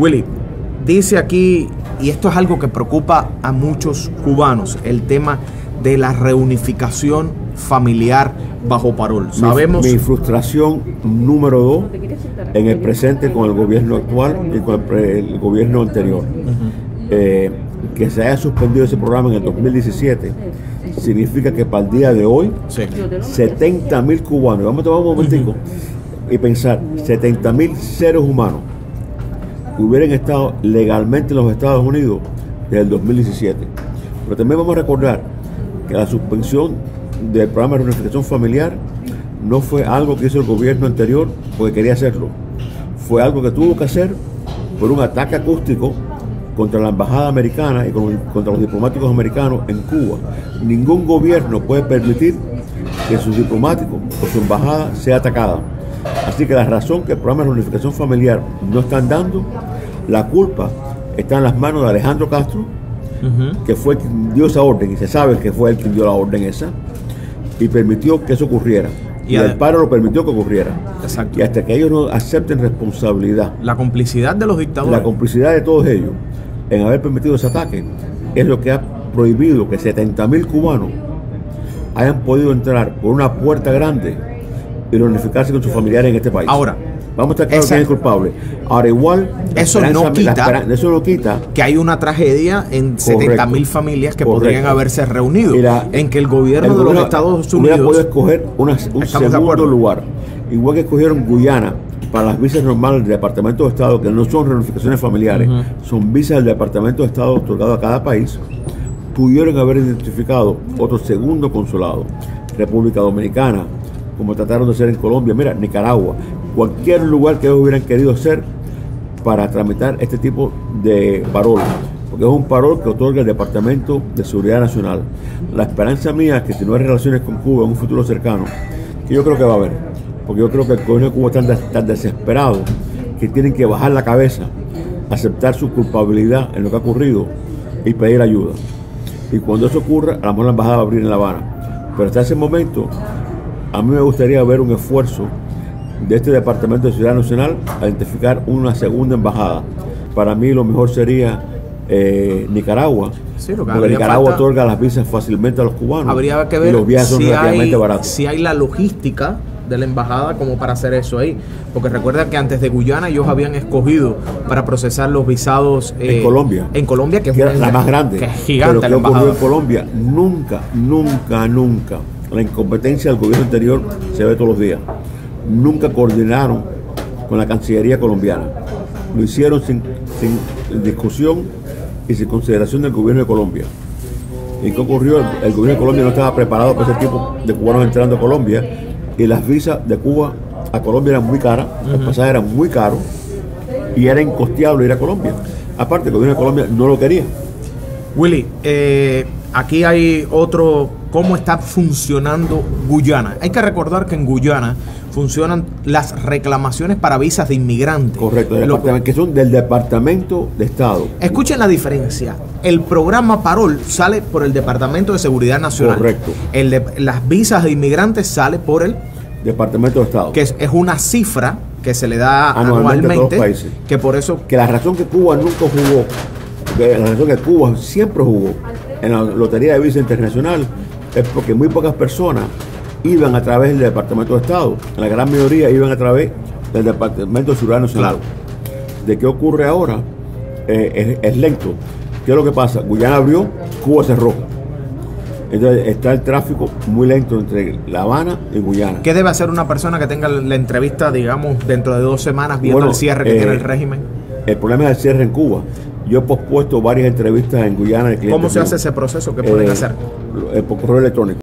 Willy, dice aquí, y esto es algo que preocupa a muchos cubanos, el tema de la reunificación familiar bajo parol. Sabemos. Mi, mi frustración número dos en el presente con el gobierno actual y con el, el gobierno anterior. eh, que se haya suspendido ese programa en el 2017 significa que para el día de hoy Sí. 70 mil cubanos, vamos a tomar un momentico y pensar, 70 mil seres humanos hubieran estado legalmente en los Estados Unidos desde el 2017. Pero también vamos a recordar que la suspensión del programa de reunificación familiar no fue algo que hizo el gobierno anterior porque quería hacerlo. Fue algo que tuvo que hacer por un ataque acústico contra la embajada americana y con- contra los diplomáticos americanos en Cuba. Ningún gobierno puede permitir que sus diplomáticos o su embajada sea atacada. Así que la razón que el programa de reunificación familiar no están dando, la culpa está en las manos de Alejandro Castro, que fue quien dio esa orden, y se sabe que fue él quien dio la orden esa, y permitió que eso ocurriera. Y Y, el paro lo permitió que ocurriera. Exacto. Y hasta que ellos no acepten responsabilidad, La complicidad de los dictadores. la complicidad de todos ellos en haber permitido ese ataque, es lo que ha prohibido que 70 mil cubanos hayan podido entrar por una puerta grande y reunificarse con sus familiares en este país. Ahora, vamos a estar claros quién es culpable. Ahora igual, Eso no quita- esperan- eso no quita que hay una tragedia en 70 mil familias que Correcto. podrían haberse reunido. La- en que el gobierno el de los Estados Unidos. podido escoger una- un segundo lugar. Igual que escogieron Guyana para las visas normales del Departamento de Estado, que no son reunificaciones familiares, son visas del Departamento de Estado otorgado a cada país, pudieron haber identificado otro segundo consulado. República Dominicana, como trataron de hacer en Colombia, mira, Nicaragua, cualquier lugar que ellos hubieran querido hacer para tramitar este tipo de parol, porque es un parol que otorga el Departamento de Seguridad Nacional. La esperanza mía es que si no hay relaciones con Cuba en un futuro cercano, que yo creo que va a haber, porque yo creo que el gobierno de Cuba está tan, tan desesperado que tienen que bajar la cabeza, aceptar su culpabilidad en lo que ha ocurrido y pedir ayuda. Y cuando eso ocurra, a lo mejor la embajada va a abrir en La Habana. Pero hasta ese momento, a mí me gustaría ver un esfuerzo de este Departamento de Ciudad Nacional a identificar una segunda embajada. Para mí lo mejor sería eh, Nicaragua, Sí, lo que porque Nicaragua falta- otorga las visas fácilmente a los cubanos. Habría que y ver los viajes son si, relativamente hay, baratos. si hay la logística de la embajada como para hacer eso ahí. Porque recuerda que antes de Guyana ellos habían escogido para procesar los visados eh, En Colombia. En Colombia, que es que una- la más grande. Que es gigante Pero la que ocurrió embajada. en Colombia, nunca, nunca, nunca. La incompetencia del gobierno anterior se ve todos los días. Nunca coordinaron con la Cancillería colombiana. Lo hicieron sin, sin discusión y sin consideración del gobierno de Colombia. ¿Y qué ocurrió? El, gobierno de Colombia no estaba preparado para ese tipo de cubanos entrando a Colombia y las visas de Cuba a Colombia eran muy caras, los pasajes eran muy caros y era incosteable ir a Colombia. Aparte, el gobierno de Colombia no lo quería. Willy, eh, aquí hay otro, cómo está funcionando Guyana. Hay que recordar que en Guyana funcionan las reclamaciones para visas de inmigrantes. Correcto, Lo- que son del Departamento de Estado. Escuchen la diferencia. El programa Parol sale por el Departamento de Seguridad Nacional. Correcto. El de, las visas de inmigrantes sale por el Departamento de Estado. que es, es una cifra que se le da Anualmente países. que por eso que la razón que Cuba nunca jugó, que la razón que Cuba siempre jugó en la Lotería de Visa Internacional es porque muy pocas personas iban a través del Departamento de Estado. La gran mayoría iban a través del Departamento de Seguridad Nacional. ¿De qué ocurre ahora? Eh, es, es lento. ¿Qué es lo que pasa? Guyana abrió, Cuba cerró. Entonces está el tráfico muy lento entre La Habana y Guyana. ¿Qué debe hacer una persona que tenga la entrevista, digamos, dentro de dos semanas viendo Bueno, el cierre que eh, tiene el régimen? El problema es el cierre en Cuba. Yo he pospuesto varias entrevistas en Guyana. de ¿Cómo se hace ese proceso? ¿Qué pueden Eh, hacer? eh, por correo electrónico.